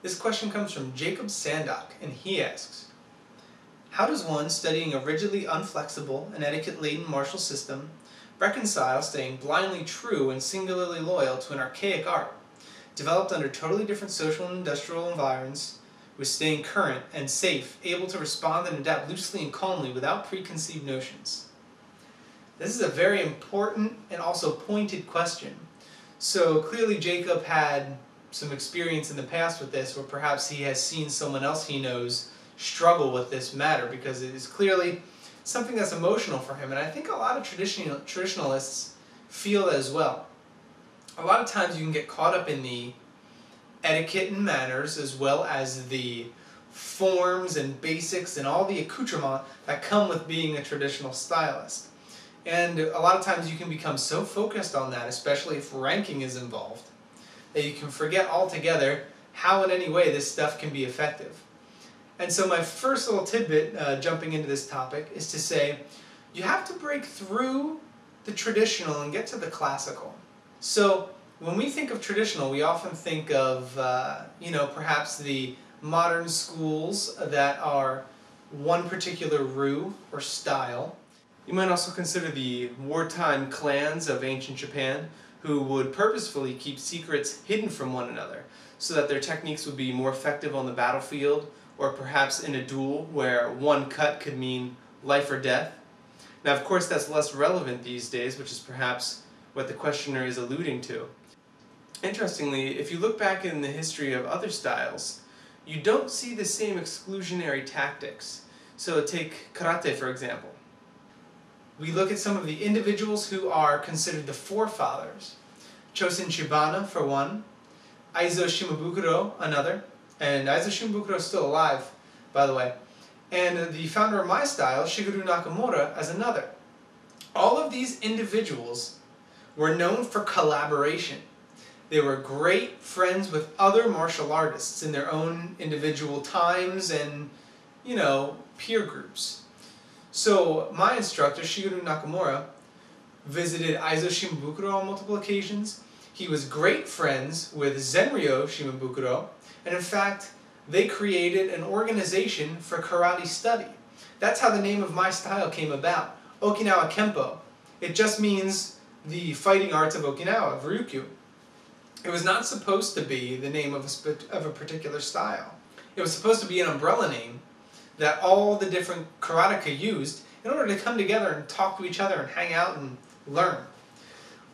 This question comes from Jacob Sandok, and he asks, How does one studying a rigidly unflexible and etiquette-laden martial system reconcile staying blindly true and singularly loyal to an archaic art, developed under totally different social and industrial environs, with staying current and safe, able to respond and adapt loosely and calmly without preconceived notions? This is a very important and also pointed question. So clearly Jacob had some experience in the past with this, or perhaps he has seen someone else he knows struggle with this matter because it is clearly something that's emotional for him. And I think a lot of traditional, traditionalists feel that as well. A lot of times you can get caught up in the etiquette and manners as well as the forms and basics and all the accoutrement that come with being a traditional stylist. And a lot of times you can become so focused on that, especially if ranking is involved, that you can forget altogether how in any way this stuff can be effective. And so my first little tidbit uh, jumping into this topic is to say you have to break through the traditional and get to the classical. So when we think of traditional, we often think of, uh, you know, perhaps the modern schools that are one particular ryu or style. You might also consider the wartime clans of ancient Japan who would purposefully keep secrets hidden from one another so that their techniques would be more effective on the battlefield or perhaps in a duel where one cut could mean life or death. Now of course that's less relevant these days, which is perhaps what the questioner is alluding to. Interestingly, if you look back in the history of other styles, you don't see the same exclusionary tactics. So take karate for example. We look at some of the individuals who are considered the forefathers. Choshin Chibana for one, Eizo Shimabukuro another, and Eizo Shimabukuro is still alive, by the way, and the founder of my style, Shigeru Nakamura, as another. All of these individuals were known for collaboration. They were great friends with other martial artists in their own individual times and, you know, peer groups. So my instructor, Shigeru Nakamura, visited Eizo Shimabukuro on multiple occasions. He was great friends with Zenryo Shimabukuro, and in fact, they created an organization for karate study. That's how the name of my style came about, Okinawa Kempo. It just means the fighting arts of Okinawa, Ryukyu. It was not supposed to be the name of a, of a particular style. It was supposed to be an umbrella name that all the different karateka used in order to come together and talk to each other and hang out and learn.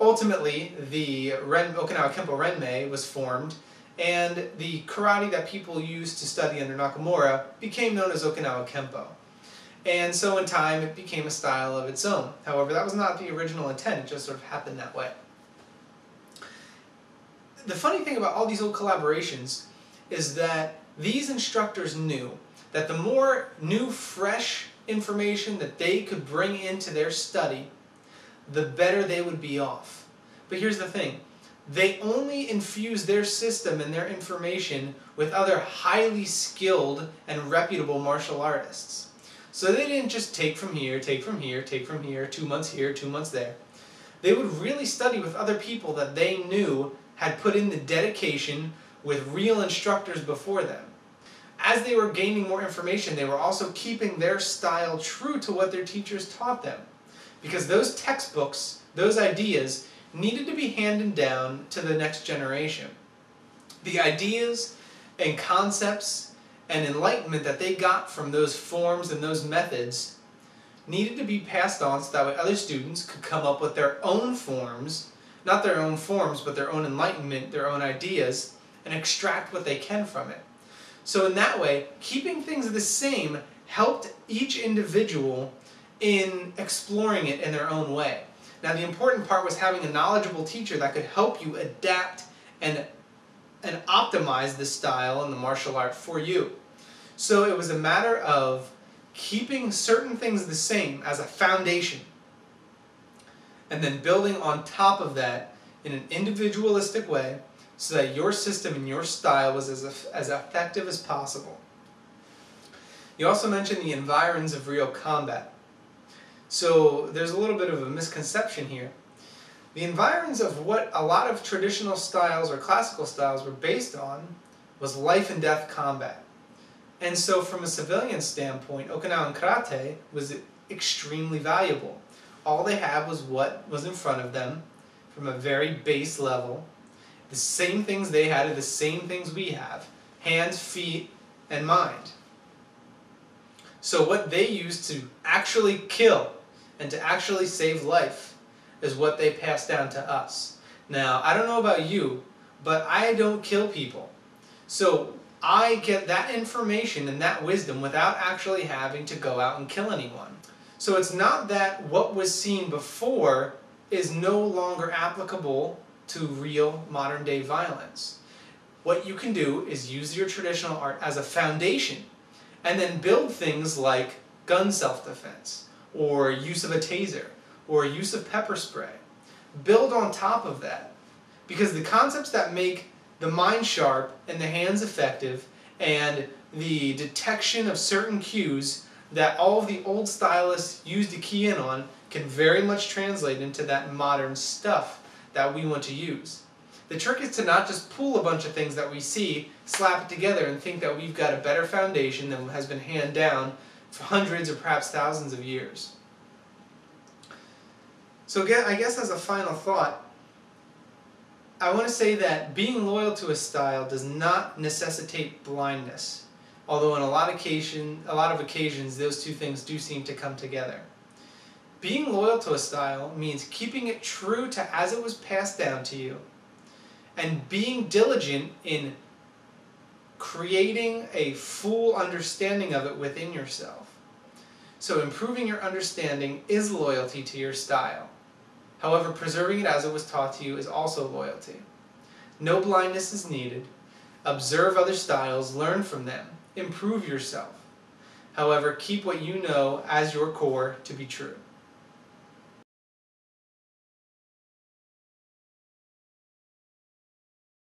Ultimately, the Ren, Okinawa Kempo Renmei was formed, and the karate that people used to study under Nakamura became known as Okinawa Kempo. And so in time, it became a style of its own. However, that was not the original intent, it just sort of happened that way. The funny thing about all these old collaborations is that these instructors knew that the more new, fresh information that they could bring into their study, the better they would be off. But here's the thing. They only infuse their system and their information with other highly skilled and reputable martial artists. So they didn't just take from here, take from here, take from here, two months here, two months there. They would really study with other people that they knew had put in the dedication with real instructors before them as they were gaining more information, they were also keeping their style true to what their teachers taught them. Because those textbooks, those ideas, needed to be handed down to the next generation. The ideas and concepts and enlightenment that they got from those forms and those methods needed to be passed on so that way other students could come up with their own forms, not their own forms, but their own enlightenment, their own ideas, and extract what they can from it. So in that way, keeping things the same helped each individual in exploring it in their own way. Now the important part was having a knowledgeable teacher that could help you adapt and, and optimize the style and the martial art for you. So it was a matter of keeping certain things the same as a foundation and then building on top of that in an individualistic way so that your system and your style was as, as effective as possible. You also mentioned the environs of real combat. So there's a little bit of a misconception here. The environs of what a lot of traditional styles or classical styles were based on was life and death combat. And so from a civilian standpoint, Okinawan karate was extremely valuable. All they had was what was in front of them from a very base level. The same things they had are the same things we have. Hands, feet, and mind. So what they used to actually kill and to actually save life is what they passed down to us. Now, I don't know about you, but I don't kill people. So I get that information and that wisdom without actually having to go out and kill anyone. So it's not that what was seen before is no longer applicable to real modern day violence. What you can do is use your traditional art as a foundation and then build things like gun self-defense or use of a taser or use of pepper spray. Build on top of that because the concepts that make the mind sharp and the hands effective and the detection of certain cues that all of the old stylists used to key in on can very much translate into that modern stuff that we want to use. The trick is to not just pull a bunch of things that we see, slap it together, and think that we've got a better foundation than has been handed down for hundreds or perhaps thousands of years. So again, I guess as a final thought, I want to say that being loyal to a style does not necessitate blindness, although on a lot, of occasion, a lot of occasions those two things do seem to come together. Being loyal to a style means keeping it true to as it was passed down to you, and being diligent in creating a full understanding of it within yourself. So improving your understanding is loyalty to your style. However, preserving it as it was taught to you is also loyalty. No blindness is needed. Observe other styles, learn from them, improve yourself. However, keep what you know as your core to be true.